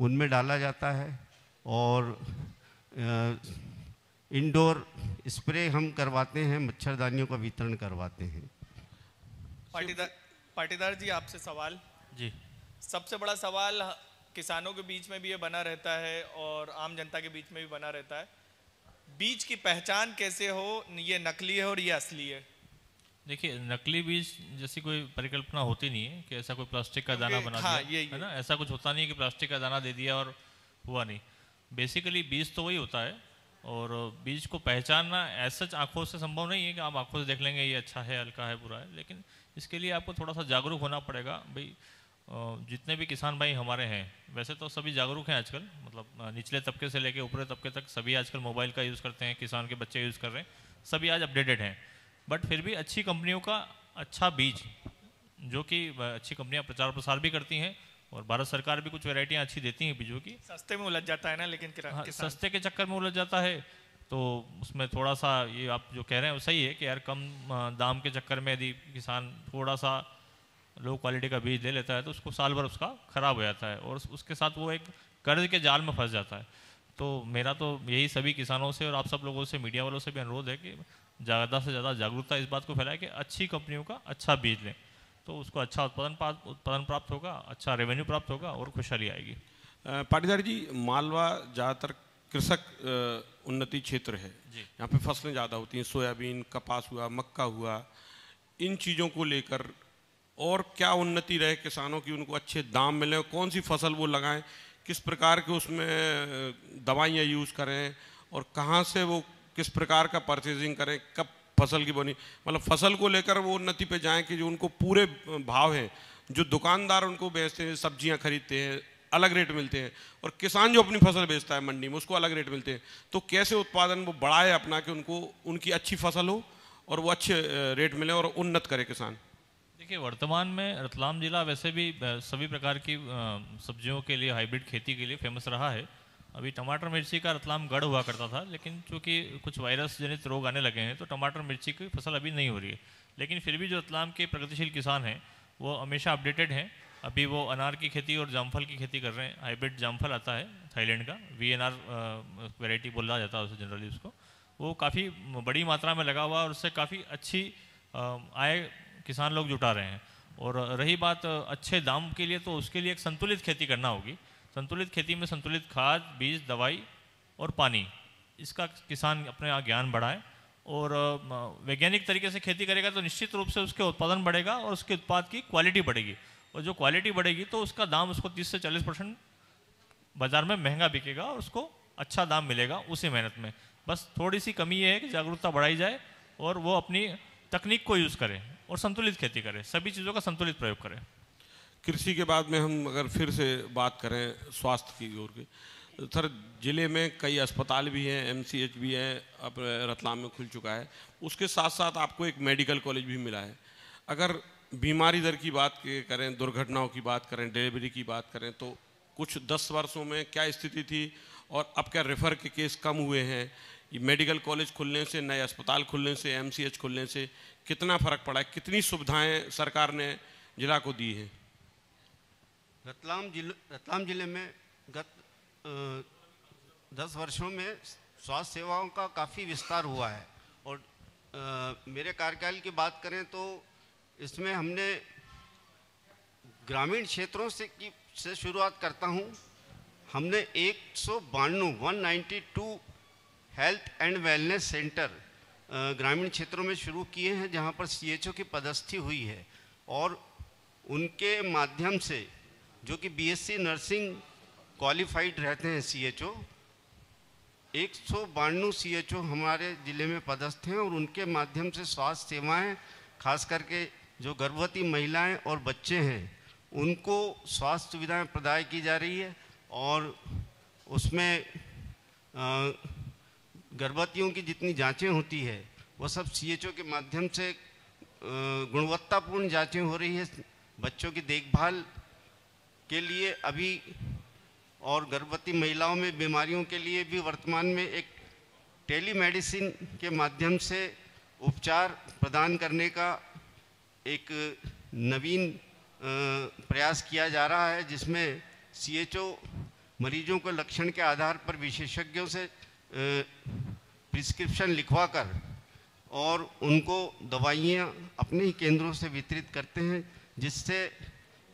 उनमें डाला जाता है और इंडोर स्प्रे हम करवाते हैं मच्छरदानियों का वितरण करवाते हैं। पाटीदार पाटीदार जी आपसे सवाल। जी। सबसे बड़ा सवाल किसानों के बीच में भी ये बना रहता है और आम जनता के बीच में भी बना रहता है। बीज की पहचान कैसे हो ये नकली है और ये असली है? देखिए नकली बीज जैसी कोई परिकल्पना होती नहीं है कि ऐसा कोई प्लास्टिक का दाना बना हाँ, दिया है ना? ऐसा कुछ होता नहीं है कि प्लास्टिक का दाना दे दिया और हुआ नहीं। बेसिकली बीज तो वही होता है और बीज को पहचानना ऐसा आँखों से संभव नहीं है कि आप आँखों से देख लेंगे ये अच्छा है हल्का है बुरा है। लेकिन इसके लिए आपको थोड़ा सा जागरूक होना पड़ेगा भाई जितने भी किसान भाई हमारे हैं वैसे तो सभी जागरूक हैं आजकल मतलब निचले तबके से लेके ऊपरे तबके तक सभी आजकल मोबाइल का यूज़ करते हैं किसान के बच्चे यूज़ कर रहे हैं सभी आज अपडेटेड हैं। बट फिर भी अच्छी कंपनियों का अच्छा बीज जो कि अच्छी कंपनियाँ प्रचार प्रसार भी करती हैं और भारत सरकार भी कुछ वैरायटियाँ अच्छी देती हैं बीजों की। सस्ते में उलझ जाता है ना लेकिन हाँ, सस्ते के चक्कर में उलझ जाता है तो उसमें थोड़ा सा ये आप जो कह रहे हैं वो सही है कि यार कम दाम के चक्कर में यदि किसान थोड़ा सा लो क्वालिटी का बीज ले लेता है तो उसको साल भर उसका ख़राब हो जाता है और उसके साथ वो एक कर्ज के जाल में फंस जाता है। तो मेरा तो यही सभी किसानों से और आप सब लोगों से मीडिया वालों से भी अनुरोध है कि ज़्यादा से ज़्यादा जागरूकता इस बात को फैलाए कि अच्छी कंपनियों का अच्छा बीज लें। तो उसको अच्छा उत्पादन उत्पादन प्राप्त होगा अच्छा रेवेन्यू प्राप्त होगा और खुशहाली आएगी। पाटीदार जी मालवा ज़्यादातर कृषक उन्नति क्षेत्र है। जी। यहाँ पे फ़सलें ज़्यादा होती हैं सोयाबीन कपास हुआ मक्का हुआ। इन चीज़ों को लेकर और क्या उन्नति रहे किसानों की उनको अच्छे दाम मिले कौन सी फ़सल वो लगाएँ किस प्रकार के उसमें दवाइयाँ यूज़ करें और कहाँ से वो किस प्रकार का परचेजिंग करें, कब फ़सल की बनी। मतलब फ़सल को लेकर वो उन्नति पे जाएँ कि जो उनको पूरे भाव हैं, जो दुकानदार उनको बेचते हैं, सब्ज़ियाँ खरीदते हैं, अलग रेट मिलते हैं, और किसान जो अपनी फ़सल बेचता है मंडी में, उसको अलग रेट मिलते हैं। तो कैसे उत्पादन वो बढ़ाए अपना कि उनको, उनकी अच्छी फ़सल हो और वो अच्छे रेट मिले और उन्नत करे किसान। देखिए, वर्तमान में रतलाम जिला वैसे भी सभी प्रकार की सब्जियों के लिए हाइब्रिड खेती के लिए फ़ेमस रहा है। अभी टमाटर मिर्ची का रतलाम गढ़ हुआ करता था, लेकिन चूँकि कुछ वायरस जनित रोग आने लगे हैं तो टमाटर मिर्ची की फ़सल अभी नहीं हो रही है। लेकिन फिर भी जो रतलाम के प्रगतिशील किसान हैं, वो हमेशा अपडेटेड हैं। अभी वो अनार की खेती और जामफल की खेती कर रहे हैं। हाइब्रिड जामफल आता है थाईलैंड का। वी एन आर बोला जाता है उसे जनरली उसको। वो काफ़ी बड़ी मात्रा में लगा हुआ और उससे काफ़ी अच्छी आय किसान लोग जुटा रहे हैं। और रही बात अच्छे दाम के लिए तो उसके लिए एक संतुलित खेती करना होगी। संतुलित खेती में संतुलित खाद, बीज, दवाई और पानी। इसका किसान अपने यहाँ ज्ञान बढ़ाए और वैज्ञानिक तरीके से खेती करेगा तो निश्चित रूप से उसके उत्पादन बढ़ेगा और उसके उत्पाद की क्वालिटी बढ़ेगी। और जो क्वालिटी बढ़ेगी तो उसका दाम उसको 30 से 40 परसेंट बाज़ार में महँगा बिकेगा और उसको अच्छा दाम मिलेगा उसी मेहनत में। बस थोड़ी सी कमी ये है कि जागरूकता बढ़ाई जाए और वो अपनी तकनीक को यूज़ करें और संतुलित खेती करें। सभी चीज़ों का संतुलित प्रयोग करें। कृषि के बाद में हम अगर फिर से बात करें स्वास्थ्य की ओर की सर, ज़िले में कई अस्पताल भी हैं एमसीएच भी है, अब रतलाम में खुल चुका है। उसके साथ साथ आपको एक मेडिकल कॉलेज भी मिला है। अगर बीमारी दर की बात करें, दुर्घटनाओं की बात करें, डिलीवरी की बात करें तो कुछ दस वर्षों में क्या स्थिति थी और अब क्या रेफर के केस कम हुए हैं? ये मेडिकल कॉलेज खुलने से, नए अस्पताल खुलने से एमसीएच खुलने से कितना फ़र्क पड़ा है? कितनी सुविधाएँ सरकार ने जिला को दी हैं? रतलाम ज़िले रतलाम ज़िले में गत दस वर्षों में स्वास्थ्य सेवाओं का काफ़ी विस्तार हुआ है। और अ, मेरे कार्यकाल की बात करें तो इसमें हमने ग्रामीण क्षेत्रों से की से शुरुआत करता हूँ। हमने एक सौ बानवे one health and wellness centre ग्रामीण क्षेत्रों में शुरू किए हैं जहाँ पर सीएचओ की पदस्थी हुई है। और उनके माध्यम से जो कि बीएससी नर्सिंग क्वालिफाइड रहते हैं सीएचओ एक सौ बानवे सी हमारे ज़िले में पदस्थ हैं और उनके माध्यम से स्वास्थ्य सेवाएँ, खास करके जो गर्भवती महिलाएँ और बच्चे हैं, उनको स्वास्थ्य सुविधाएँ प्रदाय की जा रही है और उसमें गर्भवतियों की जितनी जांचें होती है, वो सब सीएचओ के माध्यम से गुणवत्तापूर्ण जांचें हो रही है, बच्चों की देखभाल के लिए अभी और गर्भवती महिलाओं में, बीमारियों के लिए भी वर्तमान में एक टेलीमेडिसिन के माध्यम से उपचार प्रदान करने का एक नवीन प्रयास किया जा रहा है, जिसमें सीएचओ मरीजों को लक्षण के आधार पर विशेषज्ञों से प्रिस्क्रिप्शन लिखवा कर और उनको दवाइयाँ अपने ही केंद्रों से वितरित करते हैं, जिससे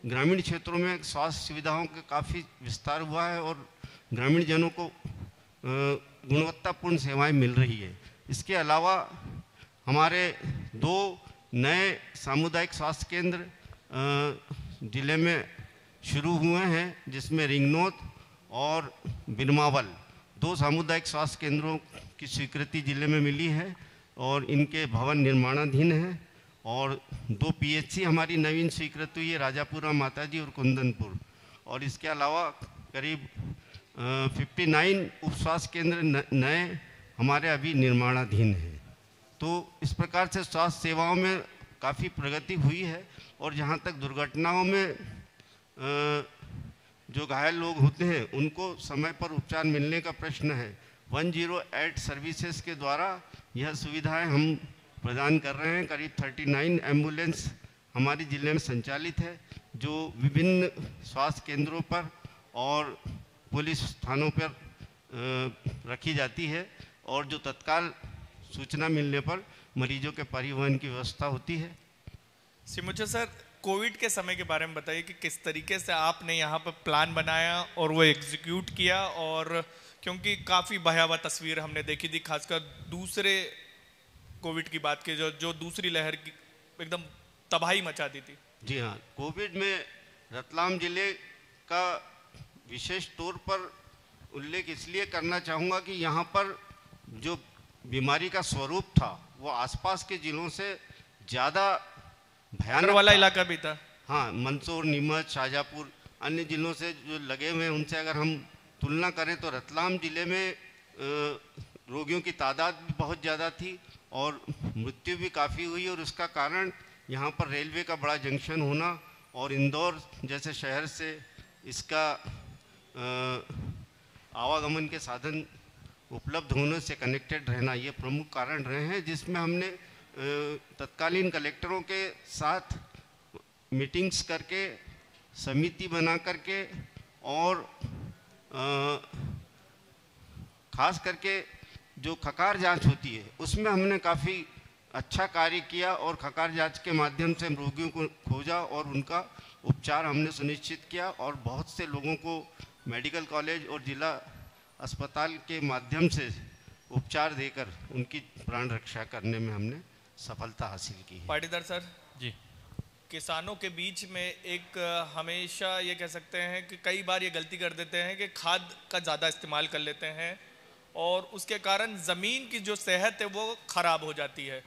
ग्रामीण क्षेत्रों में स्वास्थ्य सुविधाओं का काफ़ी विस्तार हुआ है और ग्रामीण जनों को गुणवत्तापूर्ण सेवाएँ मिल रही है। इसके अलावा हमारे दो नए सामुदायिक स्वास्थ्य केंद्र ज़िले में शुरू हुए हैं, जिसमें रिंगनोद और बिरमावल। दो सामुदायिक स्वास्थ्य केंद्रों की स्वीकृति ज़िले में मिली है और इनके भवन निर्माणाधीन हैं। और दो पीएचसी हमारी नवीन स्वीकृत हुई है, राजापुरा माताजी और कुंदनपुर। और इसके अलावा करीब फिफ्टी नाइन उप स्वास्थ्य केंद्र नए हमारे अभी निर्माणाधीन हैं। तो इस प्रकार से स्वास्थ्य सेवाओं में काफ़ी प्रगति हुई है और जहाँ तक दुर्घटनाओं में जो घायल लोग होते हैं, उनको समय पर उपचार मिलने का प्रश्न है। 108 सर्विसेज़ के द्वारा यह सुविधाएँ हम प्रदान कर रहे हैं। करीब 39 एंबुलेंस हमारे ज़िले में संचालित है, जो विभिन्न स्वास्थ्य केंद्रों पर और पुलिस थानों पर रखी जाती है और जो तत्काल सूचना मिलने पर मरीजों के परिवहन की व्यवस्था होती है। सिमुचा सर, कोविड के समय के बारे में बताइए कि किस तरीके से आपने यहाँ पर प्लान बनाया और वो एग्जीक्यूट किया और क्योंकि काफ़ी भयावह तस्वीर हमने देखी थी, खासकर दूसरे कोविड की बात की जो जो दूसरी लहर की एकदम तबाही मचा दी थी। जी हाँ कोविड में रतलाम ज़िले का विशेष तौर पर उल्लेख इसलिए करना चाहूँगा कि यहाँ पर जो बीमारी का स्वरूप था वो आसपास के जिलों से ज़्यादा भयानक वाला इलाका भी था। हाँ मंदसौर नीमच शाहजहाँपुर अन्य जिलों से जो लगे हुए हैं उनसे अगर हम तुलना करें तो रतलाम ज़िले में रोगियों की तादाद भी बहुत ज़्यादा थी। और मृत्यु भी काफ़ी हुई और उसका कारण यहाँ पर रेलवे का बड़ा जंक्शन होना और इंदौर जैसे शहर से इसका आवागमन के साधन उपलब्ध होने से कनेक्टेड रहना ये प्रमुख कारण रहे हैं, जिसमें हमने तत्कालीन कलेक्टरों के साथ मीटिंग्स करके, समिति बना करके और ख़ास करके जो खकार जाँच होती है उसमें हमने काफ़ी अच्छा कार्य किया और खकार जाँच के माध्यम से हम रोगियों को खोजा और उनका उपचार हमने सुनिश्चित किया और बहुत से लोगों को मेडिकल कॉलेज और ज़िला अस्पताल के माध्यम से उपचार देकर उनकी प्राण रक्षा करने में हमने सफलता हासिल की पाटीदार सर? जी। किसानों के बीच में एक हमेशा ये कह सकते हैं कि कई बार ये गलती कर देते हैं कि खाद का ज़्यादा इस्तेमाल कर लेते हैं। और उसके कारण ज़मीन की जो सेहत है वो ख़राब हो जाती है।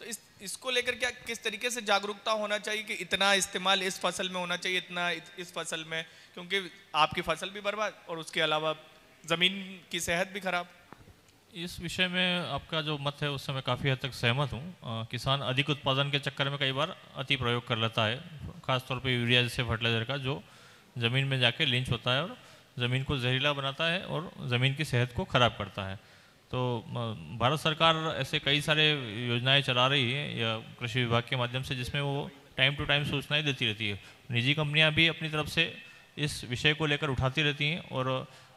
तो इस, इसको लेकर क्या, किस तरीके से जागरूकता होना चाहिए कि इतना इस्तेमाल इस फ़सल में होना चाहिए, इतना इस फ़सल में? क्योंकि आपकी फ़सल भी बर्बाद और उसके अलावा ज़मीन की सेहत भी खराब। इस विषय में आपका जो मत है, उससे मैं काफ़ी हद तक सहमत हूँ। किसान अधिक उत्पादन के चक्कर में कई बार अति प्रयोग कर लेता है, खासतौर पर यूरिया जैसे फर्टिलाइज़र का, जो ज़मीन में जाके लिंच होता है और ज़मीन को जहरीला बनाता है और ज़मीन की सेहत को ख़राब करता है। तो भारत सरकार ऐसे कई सारे योजनाएँ चला रही है, या कृषि विभाग के माध्यम से, जिसमें वो टाइम टू टाइम सूचनाएँ देती रहती है। निजी कंपनियाँ भी अपनी तरफ़ से इस विषय को लेकर उठाती रहती हैं, और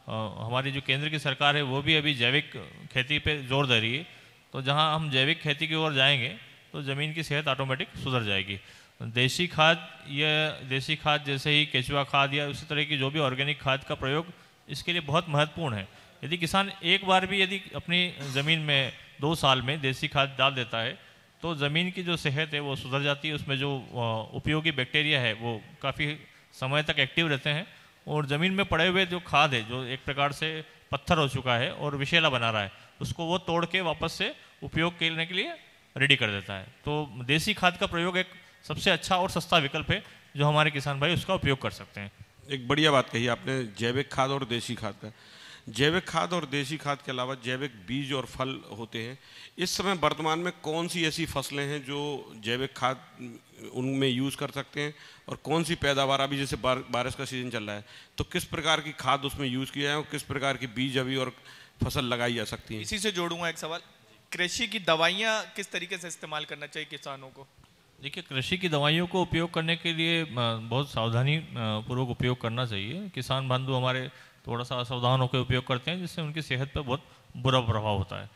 हमारी जो केंद्र की सरकार है, वो भी अभी जैविक खेती पे ज़ोर दे रही है। तो जहाँ हम जैविक खेती की ओर जाएँगे तो ज़मीन की सेहत ऑटोमेटिक सुधर जाएगी। देसी खाद या देसी खाद जैसे ही केचुआ खाद या उसी तरह की जो भी ऑर्गेनिक खाद का प्रयोग, इसके लिए बहुत महत्वपूर्ण है। यदि किसान एक बार भी यदि अपनी ज़मीन में दो साल में देसी खाद डाल देता है तो ज़मीन की जो सेहत है वो सुधर जाती है, उसमें जो उपयोगी बैक्टीरिया है वो काफ़ी समय तक एक्टिव रहते हैं और ज़मीन में पड़े हुए जो खाद है, जो एक प्रकार से पत्थर हो चुका है और विषैला बना रहा है, उसको वो तोड़ के वापस से उपयोग करने के लिए रेडी कर देता है। तो देसी खाद का प्रयोग एक सबसे अच्छा और सस्ता विकल्प है जो हमारे किसान भाई उसका उपयोग कर सकते हैं। एक बढ़िया बात कही आपने जैविक खाद और देसी खाद का। जैविक खाद और देसी खाद के अलावा जैविक बीज और फल होते हैं। इस समय वर्तमान में कौन सी ऐसी फ़सलें हैं जो जैविक खाद उनमें यूज़ कर सकते हैं और कौन सी पैदावार? अभी जैसे बार, बारिश का सीज़न चल रहा है तो किस प्रकार की खाद उसमें यूज़ किया है और किस प्रकार की बीज अभी और फ़सल लगाई जा सकती है? इसी से जोड़ूँगा एक सवाल। कृषि की दवाइयाँ किस तरीके से इस्तेमाल करना चाहिए किसानों को? देखिए, कृषि की दवाइयों को उपयोग करने के लिए बहुत सावधानी पूर्वक उपयोग करना चाहिए। किसान बंधु हमारे थोड़ा सा असावधान होकर उपयोग करते हैं, जिससे उनकी सेहत पर बहुत बुरा प्रभाव होता है।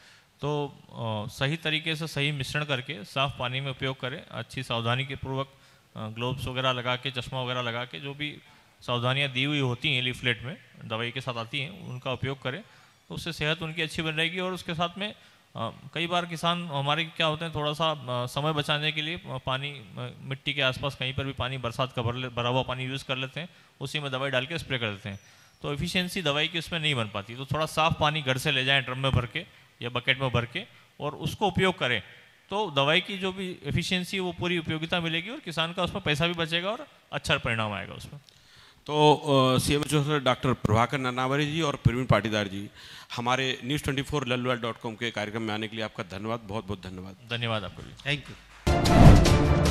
तो सही तरीके से सही मिश्रण करके साफ़ पानी में उपयोग करें, अच्छी सावधानी के पूर्वक ग्लोव्स वगैरह लगा के, चश्मा वगैरह लगा के, जो भी सावधानियाँ दी हुई होती हैं, लीफलेट में, दवाई के साथ आती हैं, उनका उपयोग करें। तो उससे सेहत उनकी अच्छी बन रहेगी और उसके साथ में कई बार किसान, हमारे क्या होते हैं, थोड़ा सा समय बचाने के लिए पानी मिट्टी के आसपास कहीं पर भी पानी बरसात का भर भरा हुआ पानी यूज़ कर लेते हैं, उसी में दवाई डाल के स्प्रे कर देते हैं। तो एफिशिएंसी दवाई की उसमें नहीं बन पाती। तो थोड़ा साफ़ पानी घर से ले जाएँ, ड्रम में भर के या बकेट में भर के और उसको उपयोग करें। तो दवाई की जो भी एफिशिएंसी है, वो पूरी उपयोगिता मिलेगी और किसान का उसमें पैसा भी बचेगा और अच्छा परिणाम आएगा उसमें। तो C M doctor Prabhakar Nannavari ji और प्रवीण पाटीदार जी हमारे news twenty four Lalwal dot com के कार्यक्रम में आने के लिए आपका धन्यवाद बहुत बहुत धन्यवाद। धन्यवाद आपका भी। Thank you